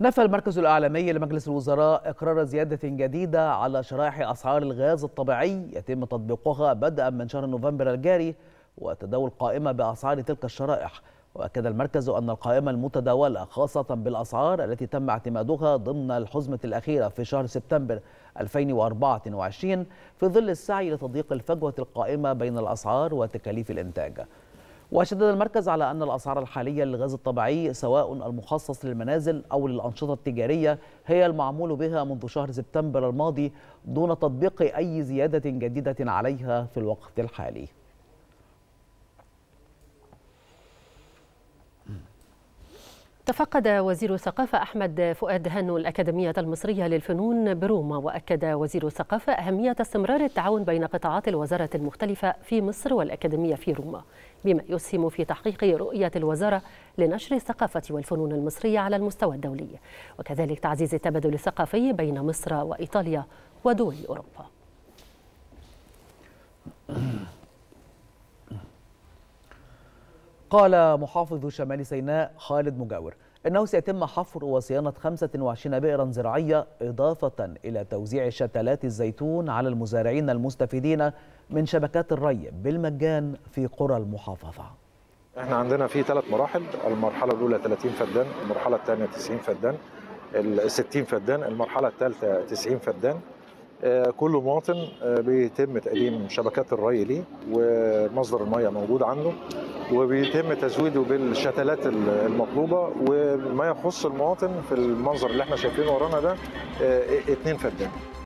نفى المركز الإعلامي لمجلس الوزراء إقرار زيادة جديدة على شرائح أسعار الغاز الطبيعي يتم تطبيقها بدءا من شهر نوفمبر الجاري وتداول قائمة بأسعار تلك الشرائح. وأكد المركز أن القائمة المتداولة خاصة بالأسعار التي تم اعتمادها ضمن الحزمة الأخيرة في شهر سبتمبر 2024 في ظل السعي لتضييق الفجوة القائمة بين الأسعار وتكاليف الإنتاج. وشدد المركز على أن الأسعار الحالية للغاز الطبيعي سواء المخصص للمنازل أو للأنشطة التجارية هي المعمول بها منذ شهر سبتمبر الماضي دون تطبيق أي زيادة جديدة عليها في الوقت الحالي. تفقد وزير الثقافة أحمد فؤاد هانو الأكاديمية المصرية للفنون بروما وأكد وزير الثقافة أهمية استمرار التعاون بين قطاعات الوزارة المختلفة في مصر والأكاديمية في روما بما يسهم في تحقيق رؤية الوزارة لنشر الثقافة والفنون المصرية على المستوى الدولي. وكذلك تعزيز التبادل الثقافي بين مصر وإيطاليا ودول أوروبا. قال محافظ شمال سيناء خالد مجاور إنه سيتم حفر وصيانة 25 بئرا زراعية إضافة إلى توزيع شتلات الزيتون على المزارعين المستفيدين من شبكات الري بالمجان في قرى المحافظة. إحنا عندنا في ثلاث مراحل المرحلة الأولى 30 فدان المرحلة الثانية 90 فدان ال 60 فدان المرحلة الثالثة 90 فدان. كل مواطن بيتم تقديم شبكات الري ليه ومصدر المياه موجود عنده. وبيتم تزويده بالشتلات المطلوبة وما يخص المواطن في المنظر اللي إحنا شايفينه ورانا ده اتنين فدان.